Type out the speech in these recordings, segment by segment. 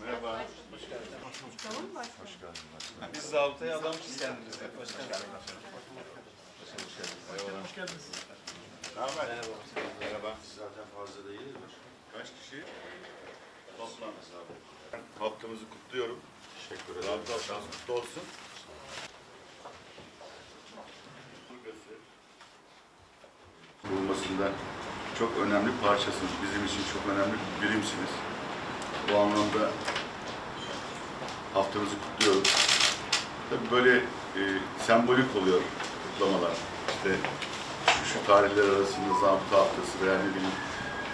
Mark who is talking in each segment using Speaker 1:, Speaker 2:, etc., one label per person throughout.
Speaker 1: Merhaba.
Speaker 2: Tamam mı başkanım?
Speaker 1: Hoş geldin başkanım.
Speaker 3: Biz zabıtaya adamız kendimize. Başkanım.
Speaker 1: Hoş geldiniz. Ne haber? Merhaba. Merhaba. Zaten fazla değildir. Kaç kişi? Toplam. Haftamızı kutluyorum. Teşekkür ederim. Rabıta haftamız kutlu olsun. Bulmasında çok önemli parçasınız. Bizim için çok önemli bir birimsiniz. Bu anlamda haftanızı kutluyorum. Tabii böyle e, sembolik oluyor kutlamalar. İşte şu, şu tarihler arasında zabıta haftası veya ne bileyim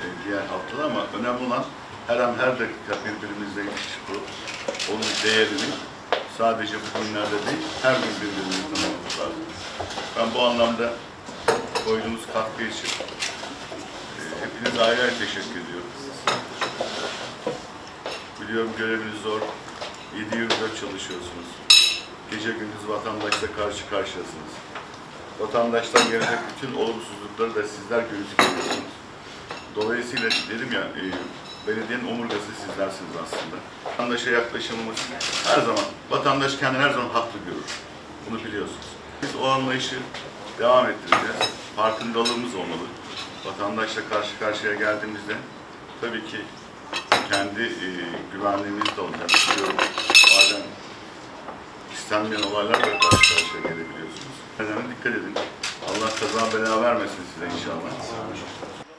Speaker 1: e, diğer haftalar ama önemli olan her an her dakika birbirimizle ilişki kurup onun değerini sadece bu günlerde değil her gün birbirimizi tanımamız lazım. Ben bu anlamda koyduğunuz katkı için e, hepinize ayrı ayrı teşekkür ediyorum. Biliyorum göreviniz zor. 7-24 çalışıyorsunuz. Gece gündüz vatandaşla karşı karşıyasınız. Vatandaştan gelecek bütün olumsuzlukları da sizler gözüküyorsunuz. Dolayısıyla dedim ya, e, belediyenin omurgası sizlersiniz aslında. Vatandaşa yaklaşımımız her zaman, vatandaş kendini her zaman haklı görür. Bunu biliyorsunuz. Biz o anlayışı devam ettireceğiz. Farkındalığımız olmalı. Vatandaşla karşı karşıya geldiğimizde tabii ki kendi e, güvenliğimiz de olacak. Biliyorum bazen istenmeyen olaylarla karşı karşıya gelebiliyorsunuz. Neden dikkat edin. Allah kaza bela vermesin size inşallah.